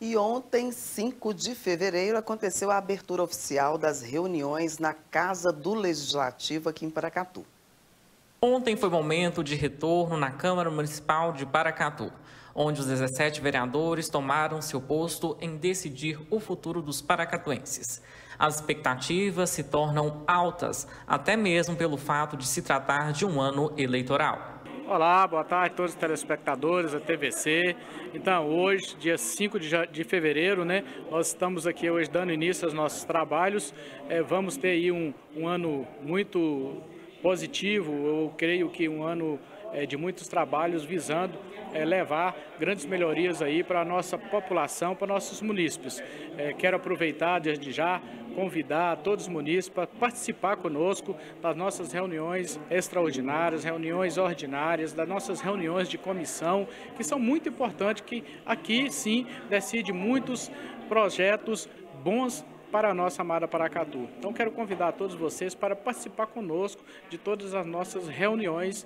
E ontem, 5 de fevereiro, aconteceu a abertura oficial das reuniões na Casa do Legislativo aqui em Paracatu. Ontem foi momento de retorno na Câmara Municipal de Paracatu, onde os 17 vereadores tomaram seu posto em decidir o futuro dos paracatuenses. As expectativas se tornam altas, até mesmo pelo fato de se tratar de um ano eleitoral. Olá, boa tarde a todos os telespectadores da TVC. Então, hoje, dia 5 de, fevereiro, né, nós estamos aqui hoje dando início aos nossos trabalhos. É, vamos ter aí um, um ano muito positivo, eu creio que um ano é, de muitos trabalhos visando é, levar grandes melhorias aí para a nossa população, para nossos munícipes. É, quero aproveitar desde já, convidar todos os munícipes a participar conosco das nossas reuniões extraordinárias, reuniões ordinárias, das nossas reuniões de comissão, que são muito importantes, que aqui sim decide muitos projetos bons para a nossa amada Paracatu. Então quero convidar todos vocês para participar conosco de todas as nossas reuniões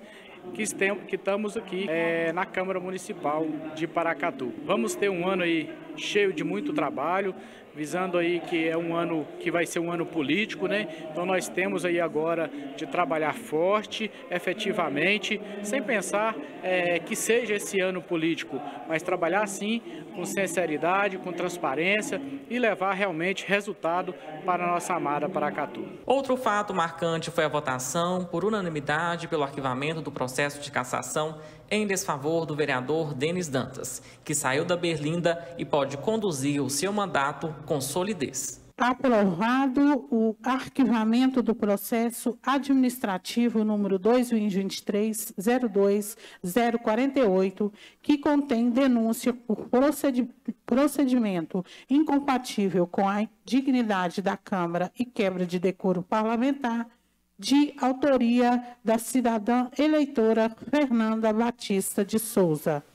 que, que estamos aqui é, na Câmara Municipal de Paracatu. Vamos ter um ano aí cheio de muito trabalho, visando aí que é um ano que vai ser um ano político, né? Então nós temos aí agora de trabalhar forte, efetivamente, sem pensar é, que seja esse ano político, mas trabalhar sim com sinceridade, com transparência e levar realmente resultado para a nossa amada Paracatu. Outro fato marcante foi a votação por unanimidade pelo arquivamento do processo de cassação em desfavor do vereador Denis Dantas, que saiu da Berlinda e pode conduzir o seu mandato com solidez. Aprovado o arquivamento do processo administrativo número 2023-02048, que contém denúncia por procedimento incompatível com a dignidade da Câmara e quebra de decoro parlamentar, de autoria da cidadã eleitora Fernanda Batista de Souza.